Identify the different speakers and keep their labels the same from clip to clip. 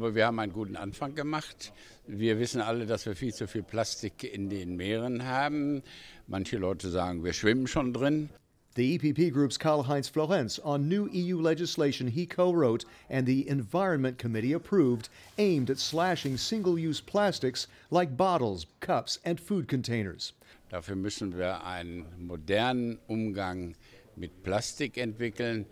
Speaker 1: Aber wir haben einen guten Anfang gemacht. Wir wissen alle, dass wir viel zu viel Plastik in den Meeren haben. Manche Leute sagen, wir schwimmen schon drin.
Speaker 2: The EPP Group's Karl-Heinz Florenz on new EU legislation he co-wrote and the Environment Committee approved aimed at slashing single-use plastics like bottles, cups and food containers.
Speaker 1: Dafür müssen wir einen modernen Umgang mit Plastik entwickeln.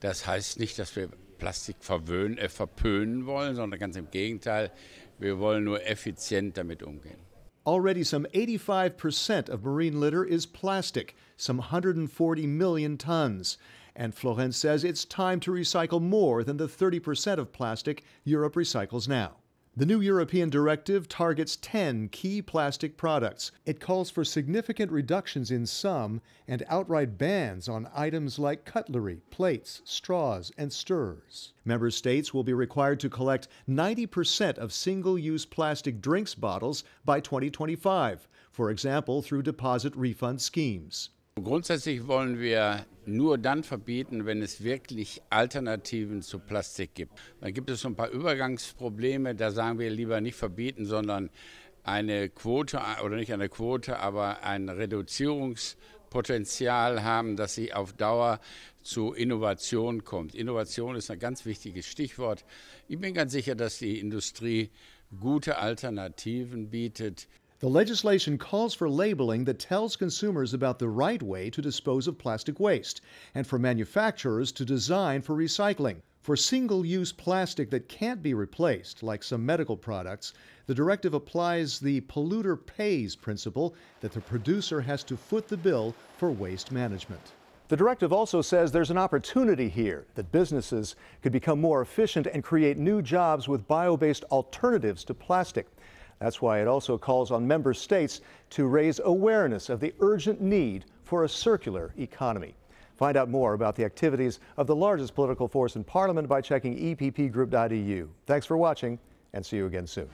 Speaker 1: Das heißt nicht, dass wir Plastik verwöhnen, äh, verpönen wollen, sondern ganz im Gegenteil, wir wollen nur effizient damit umgehen.
Speaker 2: Already, some 85% of marine litter is plastic, some 140 million tons. And Florenz says it's time to recycle more than the 30% of plastic Europe recycles now. The new European directive targets 10 key plastic products. It calls for significant reductions in some and outright bans on items like cutlery, plates, straws, and stirrers. Member states will be required to collect 90% of single use plastic drinks bottles by 2025, for example, through deposit refund schemes.
Speaker 1: Grundsätzlich wollen wir nur dann verbieten, wenn es wirklich Alternativen zu Plastik gibt. Dann gibt es so ein paar Übergangsprobleme, da sagen wir lieber nicht verbieten, sondern eine Quote oder nicht eine Quote, aber ein Reduzierungspotenzial haben, dass sie auf Dauer zu Innovation kommt. Innovation ist ein ganz wichtiges Stichwort. Ich bin ganz sicher, dass die Industrie gute Alternativen bietet.
Speaker 2: The legislation calls for labeling that tells consumers about the right way to dispose of plastic waste, and for manufacturers to design for recycling. For single use plastic that can't be replaced, like some medical products, the directive applies the polluter pays principle that the producer has to foot the bill for waste management. The directive also says there's an opportunity here that businesses could become more efficient and create new jobs with bio based alternatives to plastic. That's why it also calls on member states to raise awareness of the urgent need for a circular economy. Find out more about the activities of the largest political force in Parliament by checking eppgroup.eu. Thanks for watching and see you again soon.